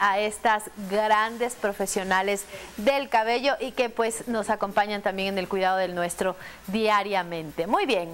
a estas grandes profesionales del cabello y que pues nos acompañan también en el cuidado del nuestro diariamente. Muy bien,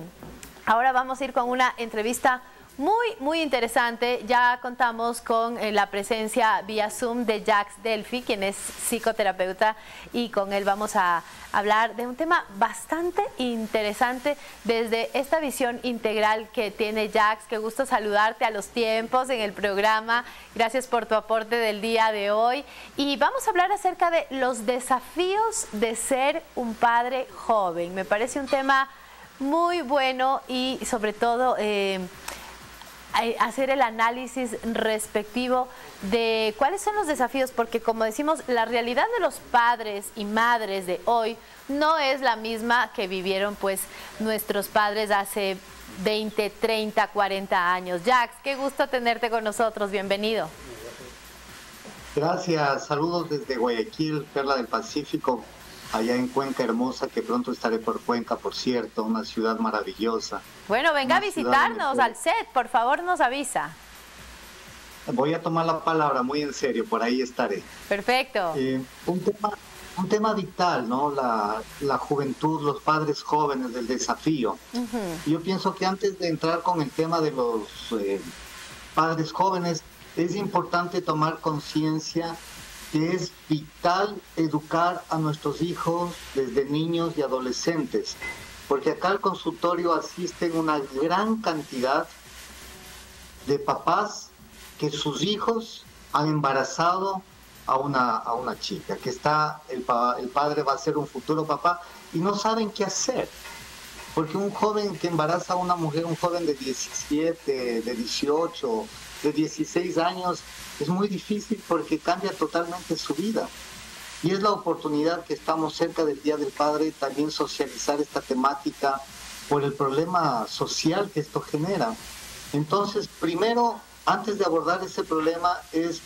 ahora vamos a ir con una entrevista muy, muy interesante. Ya contamos con eh, la presencia vía Zoom de Jax Delphi, quien es psicoterapeuta, y con él vamos a hablar de un tema bastante interesante desde esta visión integral que tiene Jax. Qué gusto saludarte a los tiempos en el programa. Gracias por tu aporte del día de hoy. Y vamos a hablar acerca de los desafíos de ser un padre joven. Me parece un tema muy bueno y sobre todo... Eh, hacer el análisis respectivo de cuáles son los desafíos, porque como decimos, la realidad de los padres y madres de hoy no es la misma que vivieron pues nuestros padres hace 20, 30, 40 años. Jax, qué gusto tenerte con nosotros, bienvenido. Gracias, saludos desde Guayaquil, Perla del Pacífico allá en Cuenca Hermosa, que pronto estaré por Cuenca, por cierto, una ciudad maravillosa. Bueno, venga a visitarnos al set, por favor nos avisa. Voy a tomar la palabra muy en serio, por ahí estaré. Perfecto. Eh, un, tema, un tema vital, ¿no? La, la juventud, los padres jóvenes, del desafío. Yo pienso que antes de entrar con el tema de los eh, padres jóvenes, es importante tomar conciencia que es vital educar a nuestros hijos desde niños y adolescentes, porque acá al consultorio asisten una gran cantidad de papás que sus hijos han embarazado a una, a una chica, que está, el, el padre va a ser un futuro papá y no saben qué hacer. Porque un joven que embaraza a una mujer, un joven de 17, de 18, de 16 años, es muy difícil porque cambia totalmente su vida. Y es la oportunidad que estamos cerca del Día del Padre también socializar esta temática por el problema social que esto genera. Entonces, primero, antes de abordar ese problema, es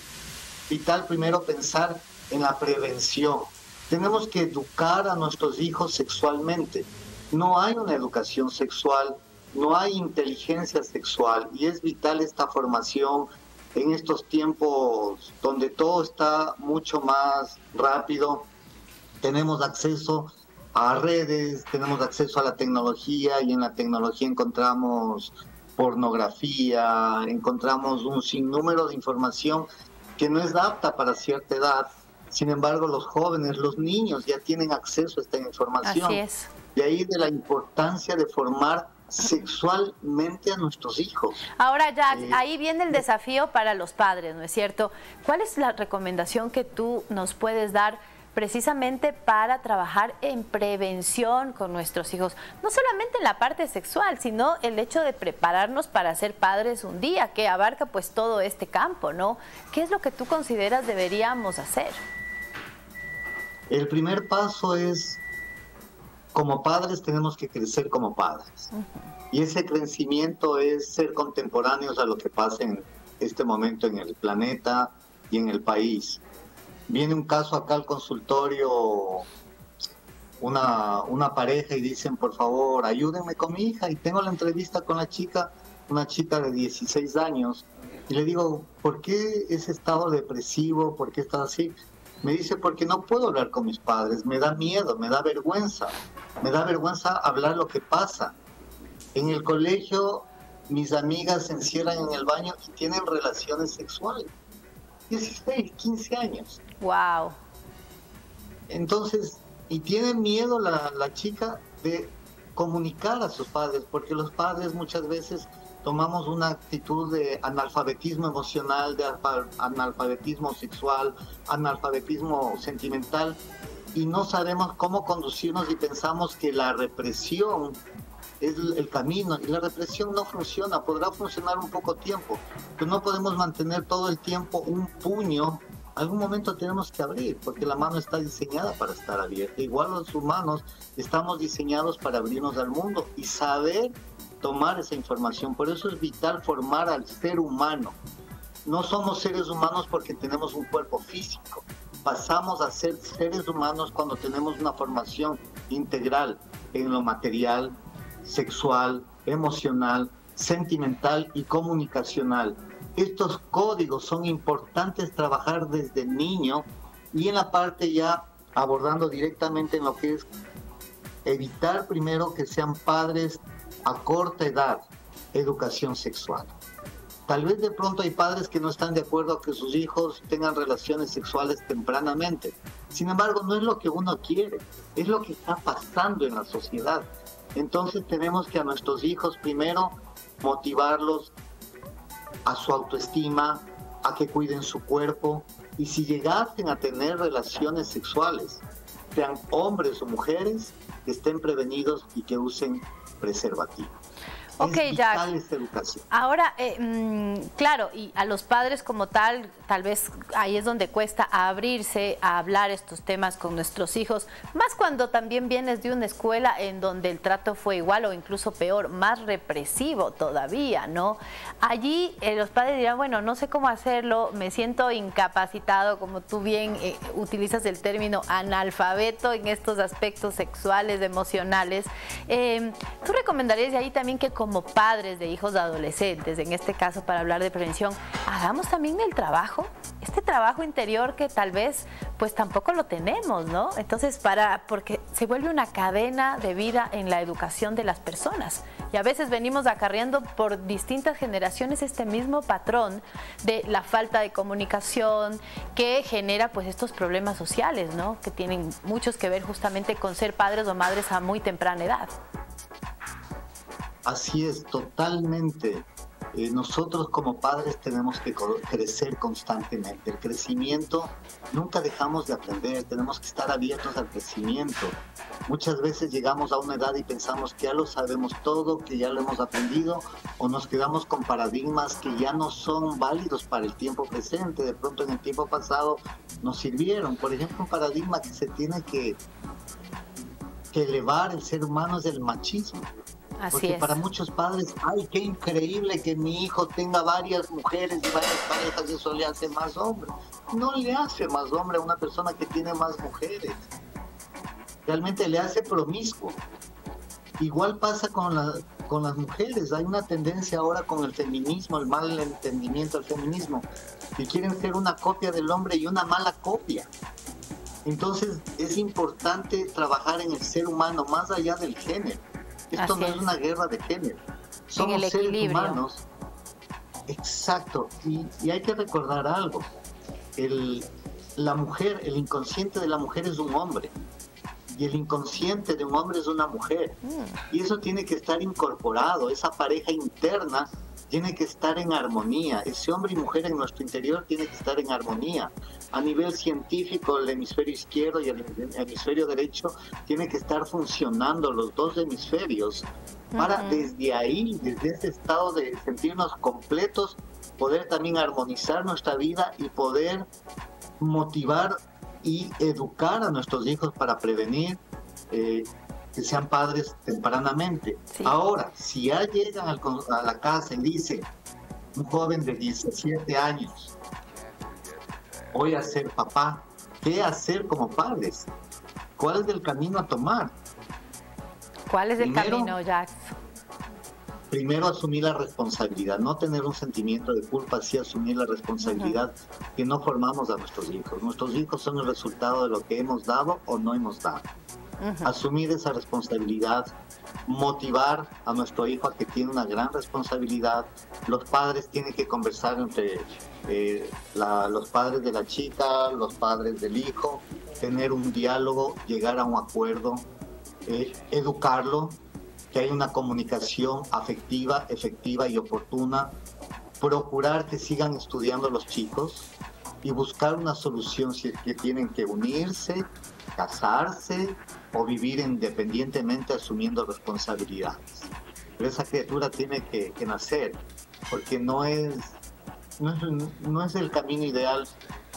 vital primero pensar en la prevención. Tenemos que educar a nuestros hijos sexualmente. No hay una educación sexual, no hay inteligencia sexual y es vital esta formación en estos tiempos donde todo está mucho más rápido, tenemos acceso a redes, tenemos acceso a la tecnología y en la tecnología encontramos pornografía, encontramos un sinnúmero de información que no es apta para cierta edad. Sin embargo, los jóvenes, los niños ya tienen acceso a esta información. Así es. De ahí de la importancia de formar sexualmente a nuestros hijos. Ahora, ya eh, ahí viene el desafío para los padres, ¿no es cierto? ¿Cuál es la recomendación que tú nos puedes dar precisamente para trabajar en prevención con nuestros hijos? No solamente en la parte sexual, sino el hecho de prepararnos para ser padres un día, que abarca pues todo este campo, ¿no? ¿Qué es lo que tú consideras deberíamos hacer? El primer paso es como padres tenemos que crecer como padres. Y ese crecimiento es ser contemporáneos a lo que pasa en este momento en el planeta y en el país. Viene un caso acá al consultorio, una, una pareja y dicen, por favor, ayúdenme con mi hija. Y tengo la entrevista con la chica, una chica de 16 años, y le digo, ¿por qué ese estado depresivo? ¿Por qué estás así? Me dice, porque no puedo hablar con mis padres, me da miedo, me da vergüenza, me da vergüenza hablar lo que pasa. En el colegio mis amigas se encierran en el baño y tienen relaciones sexuales. 16, 15 años. Wow. Entonces, y tiene miedo la, la chica de comunicar a sus padres, porque los padres muchas veces tomamos una actitud de analfabetismo emocional, de analfabetismo sexual, analfabetismo sentimental y no sabemos cómo conducirnos y pensamos que la represión es el camino y la represión no funciona, podrá funcionar un poco tiempo, pero no podemos mantener todo el tiempo un puño. Algún momento tenemos que abrir, porque la mano está diseñada para estar abierta. Igual los humanos estamos diseñados para abrirnos al mundo y saber tomar esa información. Por eso es vital formar al ser humano. No somos seres humanos porque tenemos un cuerpo físico. Pasamos a ser seres humanos cuando tenemos una formación integral en lo material, sexual, emocional, sentimental y comunicacional. estos códigos son importantes trabajar desde niño y en la parte ya abordando directamente en lo que es evitar primero que sean padres a corta edad, educación sexual. Tal vez de pronto hay padres que no están de acuerdo a que sus hijos tengan relaciones sexuales tempranamente. Sin embargo, no es lo que uno quiere, es lo que está pasando en la sociedad. Entonces tenemos que a nuestros hijos primero motivarlos a su autoestima, a que cuiden su cuerpo y si llegasen a tener relaciones sexuales, sean hombres o mujeres, que estén prevenidos y que usen preservativo. Ok, Jack. Ahora, eh, mm, claro, y a los padres como tal, tal vez ahí es donde cuesta abrirse a hablar estos temas con nuestros hijos, más cuando también vienes de una escuela en donde el trato fue igual o incluso peor, más represivo todavía, ¿no? Allí eh, los padres dirán, bueno, no sé cómo hacerlo, me siento incapacitado, como tú bien eh, utilizas el término analfabeto en estos aspectos sexuales, emocionales. ¿Tú recomendarías ahí también que como padres de hijos de adolescentes, en este caso para hablar de prevención, hagamos también el trabajo, este trabajo interior que tal vez pues tampoco lo tenemos, ¿no? Entonces, para, porque se vuelve una cadena de vida en la educación de las personas. Y a veces venimos acarreando por distintas generaciones este mismo patrón de la falta de comunicación que genera pues estos problemas sociales, ¿no? Que tienen muchos que ver justamente con ser padres o madres a muy temprana edad. Así es, totalmente. Eh, nosotros como padres tenemos que crecer constantemente. El crecimiento, nunca dejamos de aprender, tenemos que estar abiertos al crecimiento. Muchas veces llegamos a una edad y pensamos que ya lo sabemos todo, que ya lo hemos aprendido, o nos quedamos con paradigmas que ya no son válidos para el tiempo presente. De pronto en el tiempo pasado nos sirvieron. Por ejemplo, un paradigma que se tiene que, que elevar el ser humano es el machismo porque para muchos padres, ay, qué increíble que mi hijo tenga varias mujeres y varias parejas, eso le hace más hombre. No le hace más hombre a una persona que tiene más mujeres. Realmente le hace promiscuo. Igual pasa con, la, con las mujeres. Hay una tendencia ahora con el feminismo, el mal entendimiento del feminismo, que quieren ser una copia del hombre y una mala copia. Entonces es importante trabajar en el ser humano más allá del género esto no es. una guerra de género. Somos seres humanos. Exacto. Y, hay que recordar algo. El, la mujer, el inconsciente de la mujer es un hombre. Y el inconsciente de un hombre es una mujer. Mm. Y eso tiene que estar incorporado. Esa pareja interna tiene que estar en armonía. Ese hombre y mujer en nuestro interior tiene que estar en armonía. A nivel científico, el hemisferio izquierdo y el hemisferio derecho tiene que estar funcionando los dos hemisferios para desde ahí, desde ese estado de sentirnos completos, poder también armonizar nuestra vida y poder motivar y educar a nuestros hijos para prevenir eh, que sean padres tempranamente. Ahora, si ya llegan a la casa y dicen, un joven de 17 años, voy a ser papá, ¿qué hacer como padres? ¿Cuál es el camino a tomar? ¿Cuál es el camino, Jack? Primero asumir la responsabilidad, no tener un sentimiento de culpa, sí asumir la responsabilidad que no formamos a nuestros hijos. Nuestros hijos son el resultado de lo que hemos dado o no hemos dado asumir esa responsabilidad, motivar a nuestro hijo a que tiene una gran responsabilidad. Los padres tienen que conversar entre eh, los padres de la chica, los padres del hijo, tener un diálogo, llegar a un acuerdo, eh, educarlo, que haya una comunicación afectiva, efectiva y oportuna, procurar que sigan estudiando los chicos y buscar una solución si es que tienen que unirse, casarse o vivir independientemente asumiendo responsabilidades. Pero esa criatura tiene que, nacer, porque no es, no es, el camino ideal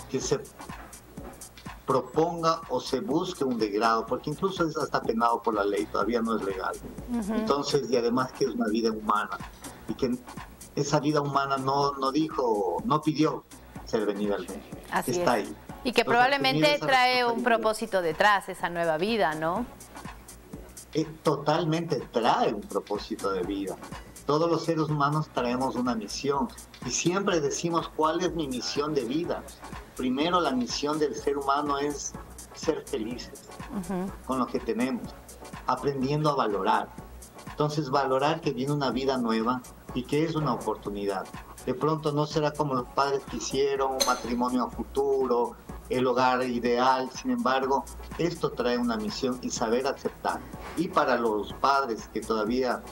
que se proponga o se busque un degrado, porque incluso es hasta penado por la ley, todavía no es legal. Entonces, y además que es una vida humana, y que esa vida humana no, no dijo, no pidió ser venida al mundo. Está ahí. Y que probablemente trae un propósito detrás, esa nueva vida, ¿no? totalmente trae un propósito de vida. Todos los seres humanos traemos una misión y siempre decimos cuál es mi misión de vida. Primero la misión del ser humano es ser felices con lo que tenemos, aprendiendo a valorar. Entonces valorar que viene una vida nueva y que es una oportunidad. De pronto no será como los padres quisieron, un matrimonio a futuro, el hogar ideal, sin embargo, esto trae una misión y saber aceptar. Y para los padres que todavía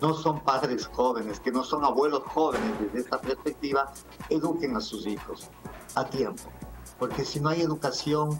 no son padres jóvenes, que no son abuelos jóvenes desde esta perspectiva, eduquen a sus hijos a tiempo. Porque si no hay educación,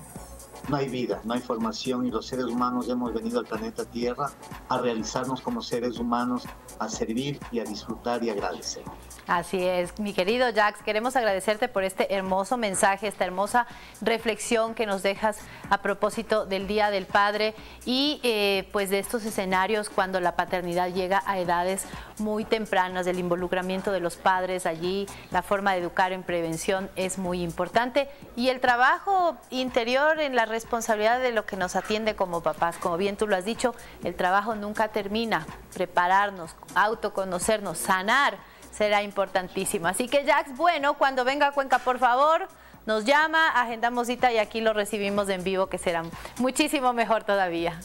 no hay vida, no hay formación y los seres humanos hemos venido al planeta Tierra a realizarnos como seres humanos, a servir y a disfrutar y agradecer. Así es, mi querido Jax, queremos agradecerte por este hermoso mensaje, esta hermosa reflexión que nos dejas a propósito del Día del Padre y eh, pues de estos escenarios cuando la paternidad llega a edades muy tempranas, del involucramiento de los padres allí, la forma de educar en prevención es muy importante y el trabajo interior en la responsabilidad de lo que nos atiende como papás, como bien tú lo has dicho, el trabajo nunca termina, prepararnos, autoconocernos, sanar será importantísimo. Así que Jax, bueno, cuando venga a Cuenca, por favor, nos llama, agendamos cita y aquí lo recibimos en vivo, que será muchísimo mejor todavía.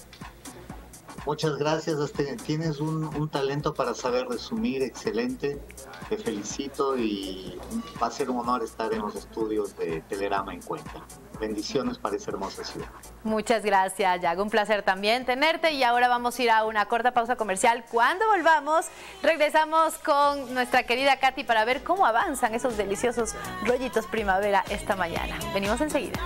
Muchas gracias, tienes un, talento para saber resumir, excelente, te felicito y va a ser un honor estar en los estudios de Telerama en Cuenca. Bendiciones para esa hermosa ciudad. Muchas gracias, Yago. Un placer también tenerte. Y ahora vamos a ir a una corta pausa comercial. Cuando volvamos, regresamos con nuestra querida Katy para ver cómo avanzan esos deliciosos rollitos primavera esta mañana. Venimos enseguida.